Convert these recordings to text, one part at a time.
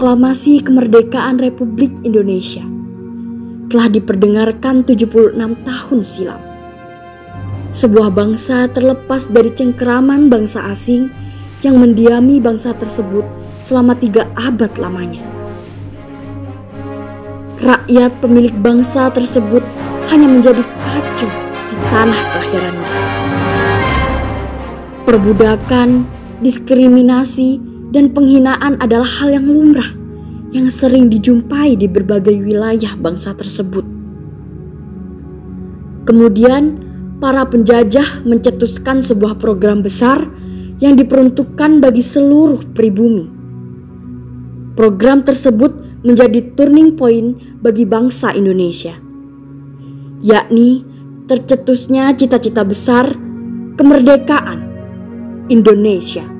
proklamasi kemerdekaan Republik Indonesia telah diperdengarkan 76 tahun silam. Sebuah bangsa terlepas dari cengkeraman bangsa asing yang mendiami bangsa tersebut selama tiga abad lamanya. Rakyat pemilik bangsa tersebut hanya menjadi kacau di tanah kelahirannya. Perbudakan, diskriminasi, dan penghinaan adalah hal yang lumrah yang sering dijumpai di berbagai wilayah bangsa tersebut. Kemudian, para penjajah mencetuskan sebuah program besar yang diperuntukkan bagi seluruh pribumi. Program tersebut menjadi turning point bagi bangsa Indonesia, yakni tercetusnya cita-cita besar kemerdekaan Indonesia.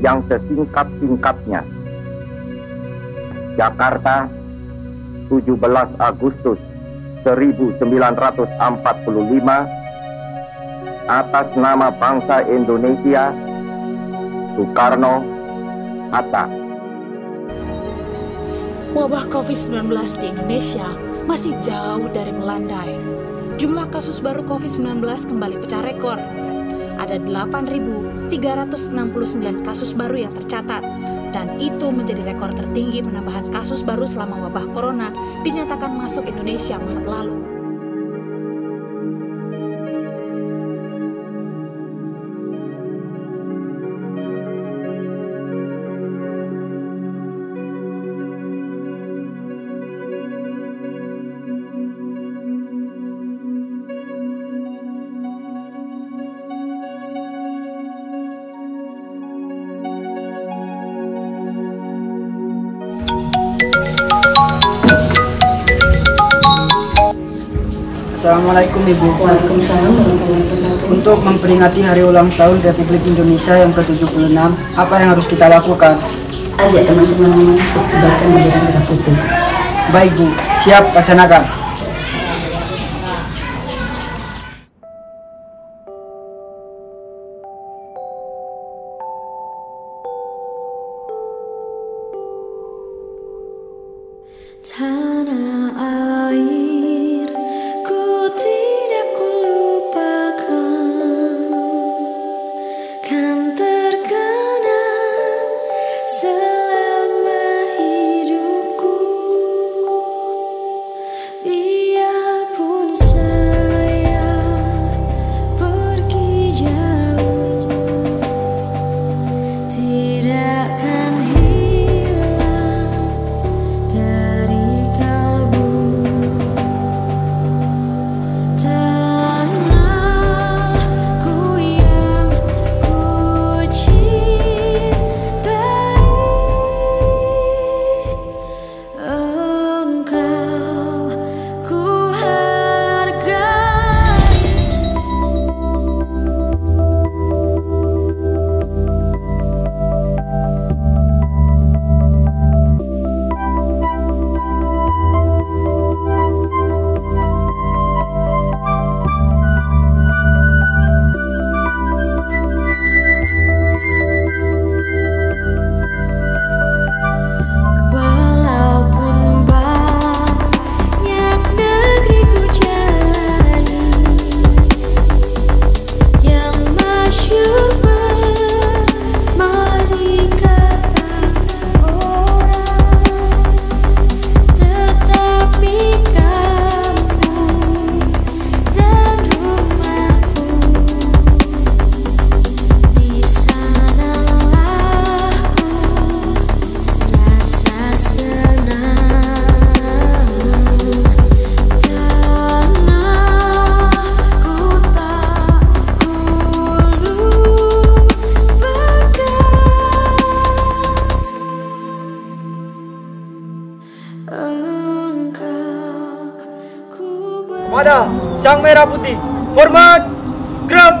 yang sesingkat-singkatnya. Jakarta 17 Agustus 1945 atas nama bangsa Indonesia Soekarno Hatta Wabah COVID-19 di Indonesia masih jauh dari melandai. Jumlah kasus baru COVID-19 kembali pecah rekor. Ada 8.369 kasus baru yang tercatat, dan itu menjadi rekor tertinggi penambahan kasus baru selama wabah corona dinyatakan masuk Indonesia Maret lalu. Assalamualaikum Ibu. Waalaikumsalam warahmatullahi wabarakatuh. Untuk memperingati hari ulang tahun Republik Indonesia yang ke-76, apa yang harus kita lakukan? Ajak teman-teman untuk kebaikan bendera merah putih. Baik Bu, siap laksanakan. Pada sang merah putih. Hormat. Gerak.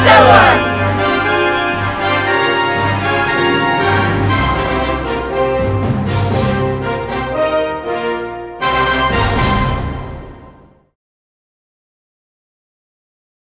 Indonesia